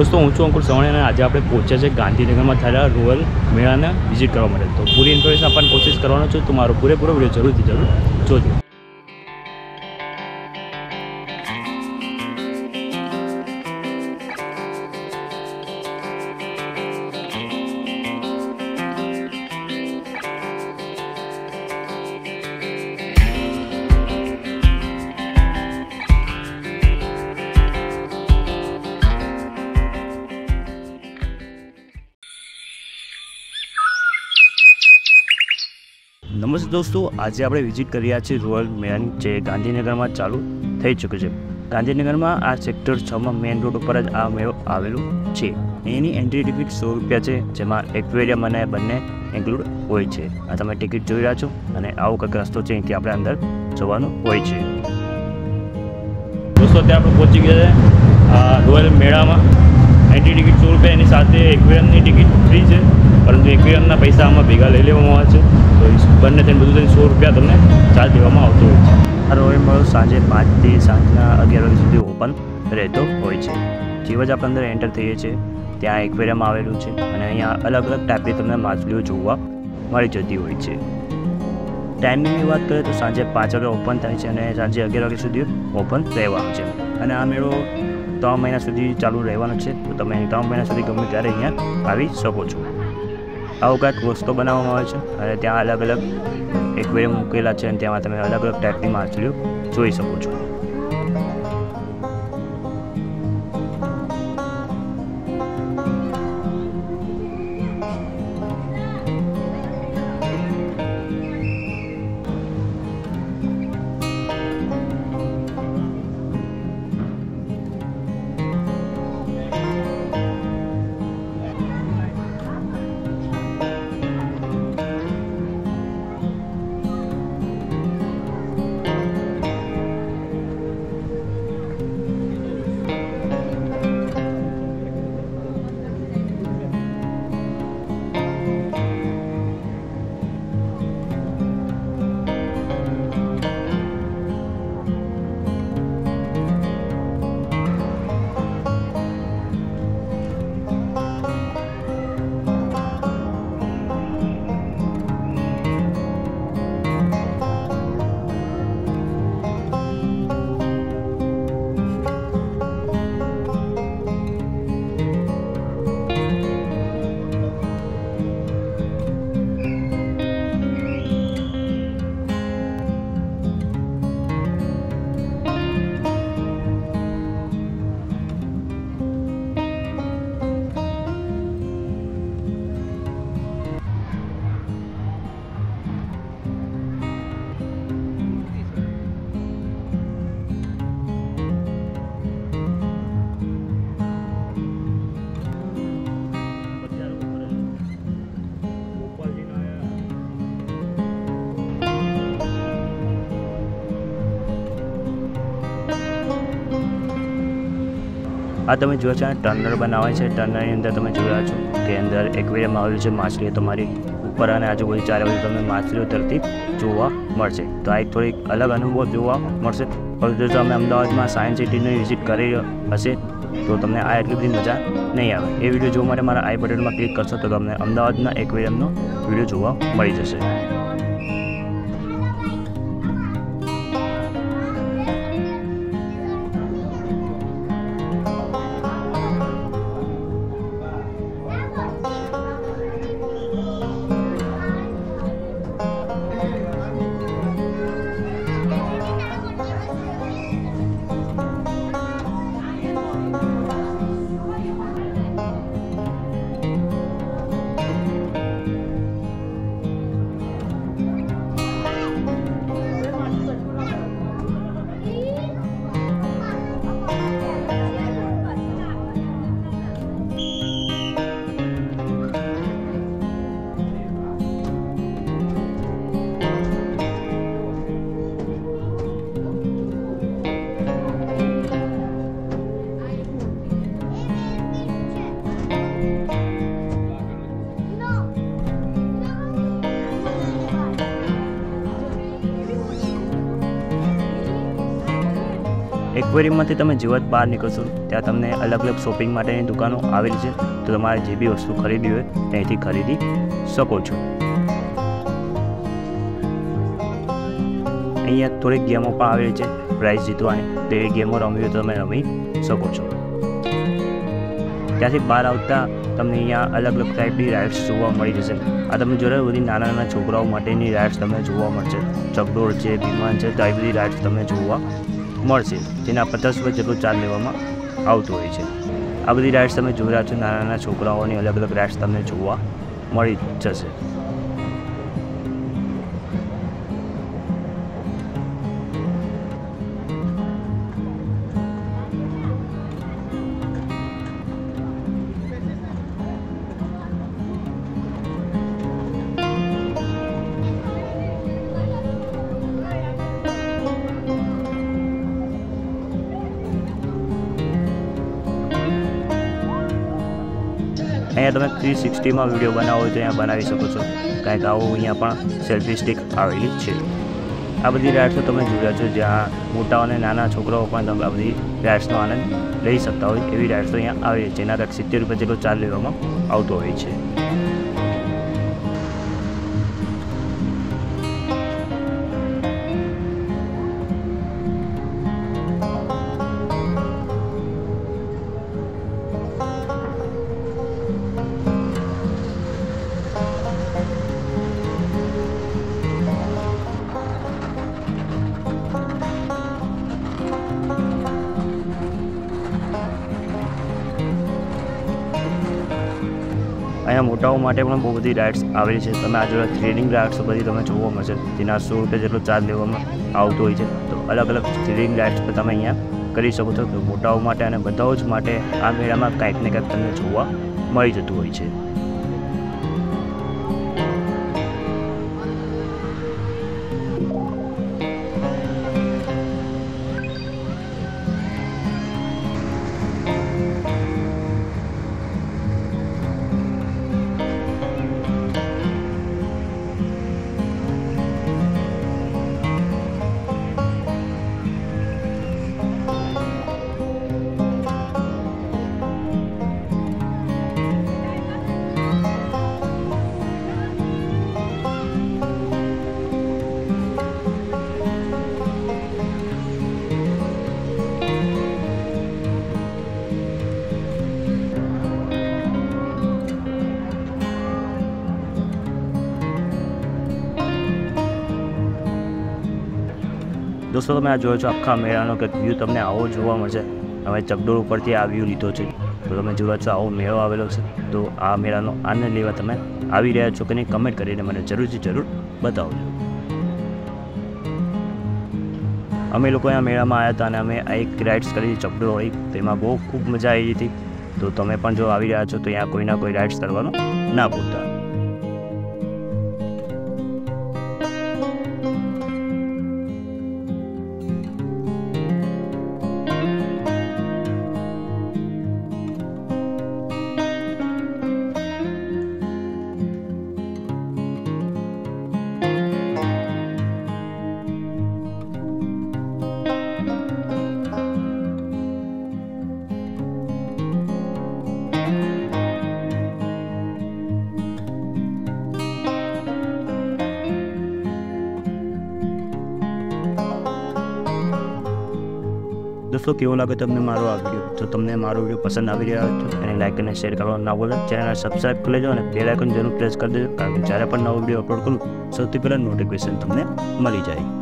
દોસ્તો, હું છું અંકુર સવાણી અને આજે આપણે પહોંચ્યા છે ગાંધીનગરમાં થયેલા રૂરલ મેળાને વિઝિટ કરવા માટે. તો પૂરી ઇન્ફોર્મેશન આપવાની કોશિશ કરવાનો છું. તો મારો પૂરેપૂરો વીડિયો જરૂરથી જરૂર જોજો. નમસ્તે દોસ્તો, આજે આપણે વિઝિટ કરી રહ્યા છીએ રોયલ મેન જે ગાંધીનગરમાં ચાલુ થઈ ચૂક્યું છે. ગાંધીનગરમાં આ સેક્ટર છમાં મેઇન રોડ ઉપર જ આ મેળો આવેલું છે. એની એન્ટ્રી ટિકિટ સો રૂપિયા છે, જેમાં એક્વેરિયમ અને બંને ઇન્ક્લુડ હોય છે. આ તમે ટિકિટ જોઈ રહ્યા છો અને આવો કંઈક રસ્તો છે અહીંથી આપણે અંદર જવાનું હોય છે. દોસ્તો અત્યારે આપણે પહોંચી ગયા છે રોયલ મેળામાં. એન્ટ્રી ટિકિટ સો રૂપિયા, એની સાથે એક્વેરિયમની ટિકિટ ફ્રી છે, પરંતુ એક્વેરિયમના પૈસા આમાં ભેગા લઈ લેવામાં આવે છે. તો બંને થઈને બધું થઈને સો રૂપિયા તમને ચાર્જ દેવામાં આવતો હોય છે. આ રોયલ મેળો સાંજે પાંચથી સાંજના અગિયાર વાગ્યા સુધી ઓપન રહેતો હોય છે. જેવા જ આપણે અંદર એન્ટર થઈએ છીએ, ત્યાં એક્વેરિયમ આવેલું છે અને અહીંયા અલગ અલગ ટાઈપની તમને માછલીઓ જોવા મળી જતી હોય છે. ટાઈમિંગની વાત કરીએ તો સાંજે પાંચ વાગે ઓપન થાય છે અને સાંજે અગિયાર વાગ્યા સુધી ઓપન રહેવાનું છે. અને આ મેળો ત્રણ મહિના સુધી ચાલુ રહેવાનો છે. તો તમે ત્રણ મહિના સુધી ગમે ત્યારે અહીંયા આવી શકો છો. આવું કાંઈક વસ્તુ બનાવવામાં આવે છે. અને ત્યાં અલગ અલગ એકવેરિયમ મૂકેલા છે અને તેમાં તમે અલગ અલગ ટાઈપની માછલીઓ જોઈ શકો છો. આ તમે જોયો છો ટર્નર બનાવે છે. ટર્નરની અંદર તમે જોયા છો કે અંદર એક્વેરિયમ આવેલું છે માછલીઓ તમારી ઉપર અને આજુબાજુ ચારે બાજુ તમને માછલીઓ તરતી જોવા મળશે. તો આ એક થોડીક અલગ અનુભવ જોવા મળશે. પરંતુ જો તમે અમદાવાદમાં સાયન્સ સિટીની વિઝિટ કરી હશે, તો તમને આ એટલી બધી મજા નહીં આવે. એ વીડિયો જોવા માટે મારા આઈ બટનમાં ક્લિક કરશો તો તમને અમદાવાદના એક્વેરિયમનો વીડિયો જોવા મળી જશે. એક્વેરિયમમાંથી તમે જીવત બહાર નીકળશો, ત્યાં તમને અલગ અલગ શોપિંગ માટેની દુકાનો આવેલી છે. તો તમારે જે બી વસ્તુ ખરીદવી હોય, ત્યાંથી ખરીદી શકો છો. અહીંયા થોડીક ગેમો પણ આવેલી છે. પ્રાઇઝ જીતવાની. તો એ ગેમો રમવી હોય તો તમે રમી શકો છો. ત્યાંથી બહાર આવતા તમને અહીંયા અલગ અલગ ટાઈપની રાઇડ્સ જોવા મળી જશે. આ તમે જોડે બધી નાના નાના છોકરાઓ માટેની રાઇડ્સ તમને જોવા મળશે. ચકડોળ છે વિમાન છે, તો બધી રાઇડ્સ તમને જોવા મળશે. જેના પચાસ રૂપિયા જેટલો ચાર્જ લેવામાં આવતો હોય છે. આ બધી રાઇડ્સ તમે જોઈ રહ્યા છો. નાના નાના છોકરાઓની અલગ અલગ રાઇડ્સ તમને જોવા મળી જશે. અહીંયા તમે થ્રી સિક્સટીમાં વીડિયો બનાવો તો અહીંયા બનાવી શકો છો. કાંઈક આવું અહીંયા પણ સેલ્ફી સ્ટિક આવેલી છે. આ બધી રાઇડ્સો તમે જોયા છો. જ્યાં મોટા અને નાના છોકરાઓ પણ તમે આ બધી રાઇડ્સનો આનંદ લઈ શકતા હોય એવી રાઇડ્સો અહીંયા આવે છે. જેના કંઈક સિત્તેર રૂપિયા જેટલો ચાર્જ લેવામાં આવતો હોય છે. અહીંયા મોટાઓ માટે પણ બહુ બધી રાઇડ્સ આવેલી છે. તમે આ જોડે થ્રીડિંગ રાઇડ્સ બધી તમે જોવા મળશે. જેના સો રૂપિયા જેટલો ચાર્જ લેવામાં આવતો હોય છે. તો અલગ અલગ થ્રીડિંગ રાઇડ્સ પણ તમે અહીંયા કરી શકો છો. તો મોટાઓ માટે અને બધાઓ જ માટે આ મેળામાં કાંઈક ને કાંઈક તમને જોવા મળી જતું હોય છે. દોસ્તો, તમે આ જોયો છો આખા મેળાનો કંઈક વ્યૂ તમને આવો જોવા મળશે. અમે ચકડોળ ઉપરથી આ વ્યૂ લીધો છે. તો તમે જોવા છો, આવો મેળો આવેલો છે. તો આ મેળાનો આનંદ લેવા તમે આવી રહ્યા છો કે નહીં કમેન્ટ કરીને મને જરૂરથી જરૂર બતાવજો. અમે લોકો અહીંયા મેળામાં આવ્યા હતા અને અમે આ એક રાઇડ્સ કરી ચકડોળ હોય તેમાં બહુ ખૂબ મજા આવી હતી. તો તમે પણ જો આવી રહ્યા છો, તો અહીંયા કોઈ ના કોઈ રાઇડ્સ કરવાનું ના ભૂલતા. દોસ્તો કેવો લાગે તમને મારો આ વીડિયો જો તમને મારો વીડિયો પસંદ આવી રહ્યો હોય તો એને લાઇક અને શેર કરવાનું ના ભૂલો. ચેનલ સબસ્ક્રાઈબ કરી લેજો અને બે લાઇકન જરૂર પ્રેસ કરી દેજો. કારણ કે જ્યારે પણ નવો વીડિયો અપલોડ કરું, સૌથી પહેલાં નોટિફિકેશન તમને મળી જાય.